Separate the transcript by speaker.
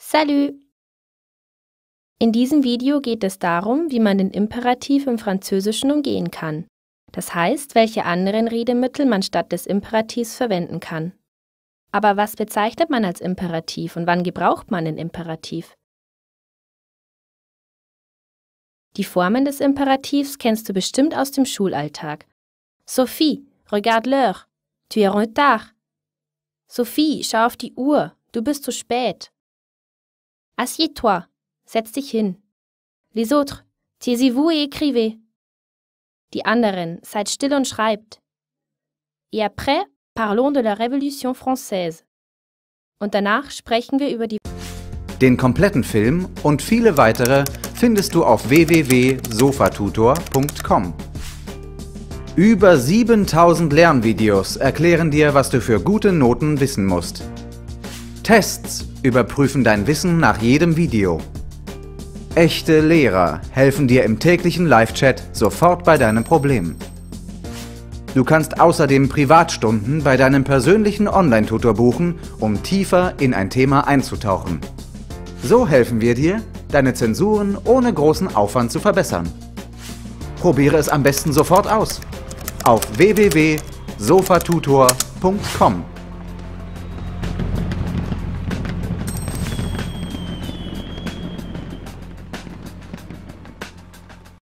Speaker 1: Salut! In diesem Video geht es darum, wie man den Imperativ im Französischen umgehen kann. Das heißt, welche anderen Redemittel man statt des Imperativs verwenden kann. Aber was bezeichnet man als Imperativ und wann gebraucht man den Imperativ? Die Formen des Imperativs kennst du bestimmt aus dem Schulalltag. Sophie, regarde l'heure. Tu es en retard. Sophie, schau auf die Uhr. Du bist zu spät. Assieds-toi. Setz dich hin. Les autres, taisez-vous et écrivez. Die anderen, seid still und schreibt. Et après, parlons de la Révolution française. Und danach sprechen wir über die
Speaker 2: Den kompletten Film und viele weitere findest du auf www.sofatutor.com. Über 7000 Lernvideos erklären dir, was du für gute Noten wissen musst. Tests überprüfen dein Wissen nach jedem Video. Echte Lehrer helfen dir im täglichen Live-Chat sofort bei deinem Problem. Du kannst außerdem Privatstunden bei deinem persönlichen Online-Tutor buchen, um tiefer in ein Thema einzutauchen. So helfen wir dir, deine Zensuren ohne großen Aufwand zu verbessern. Probiere es am besten sofort aus. Auf www.sofatutor.com